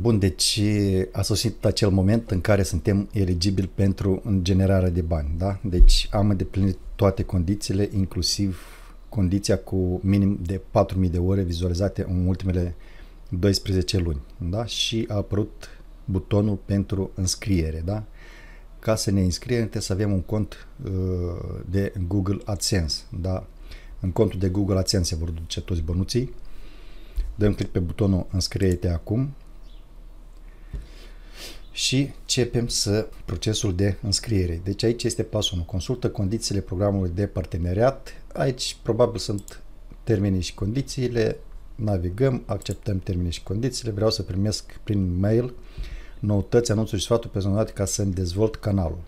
Bun, deci a sosit acel moment în care suntem eligibili pentru generarea de bani, da? Deci am îndeplinit toate condițiile, inclusiv condiția cu minim de 4.000 de ore vizualizate în ultimele 12 luni, da? Și a apărut butonul pentru înscriere, da? Ca să ne înscriem trebuie să avem un cont uh, de Google AdSense, da? În contul de Google AdSense se vor duce toți bănuții. Dăm click pe butonul înscrie-te acum și începem să procesul de înscriere. Deci aici este pasul 1. Consultă condițiile programului de parteneriat. Aici probabil sunt termenii și condițiile. Navigăm, acceptăm termenii și condițiile. Vreau să primesc prin mail noutăți, anunțuri și sfaturi personalizate ca să-mi dezvolt canalul.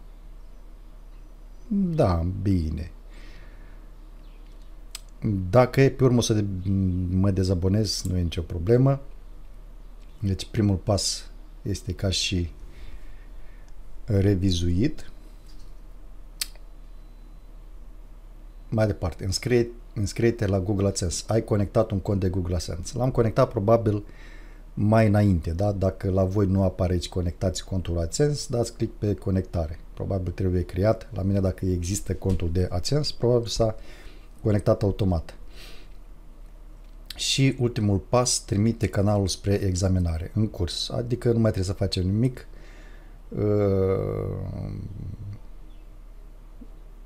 Da, bine. Dacă e pe urmă să mă dezabonez, nu e nicio problemă. Deci primul pas este ca și revizuit. Mai departe, înscrie, înscrie-te la Google AdSense. Ai conectat un cont de Google AdSense. L-am conectat probabil mai înainte, da? Dacă la voi nu apare aici conectați contul AdSense, dați click pe conectare. Probabil trebuie creat. La mine dacă există contul de AdSense, probabil s-a conectat automat. Și ultimul pas, trimite canalul spre examinare în curs. Adică nu mai trebuie să facem nimic. Uh,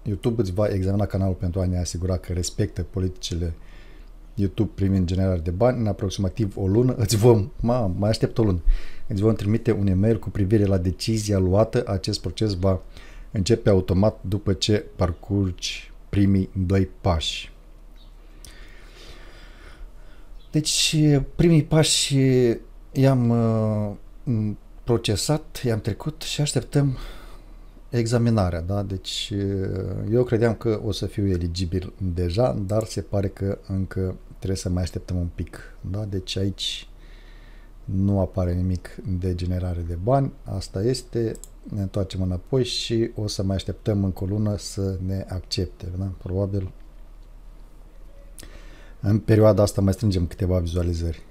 YouTube îți va examina canalul pentru a ne asigura că respectă politicile YouTube privind generarea de bani. În aproximativ o lună îți vom, ma, mai aștept o lună, îți vom trimite un e-mail cu privire la decizia luată. Acest proces va începe automat după ce parcurgi primii doi pași. Deci, primii pași i-am uh, procesat, i-am trecut și așteptăm examinarea, da? Deci, uh, eu credeam că o să fiu eligibil deja, dar se pare că încă trebuie să mai așteptăm un pic, da? Deci aici nu apare nimic de generare de bani, asta este, ne întoarcem înapoi și o să mai așteptăm încă o lună să ne accepte, da? Probabil în perioada asta mai strângem câteva vizualizări.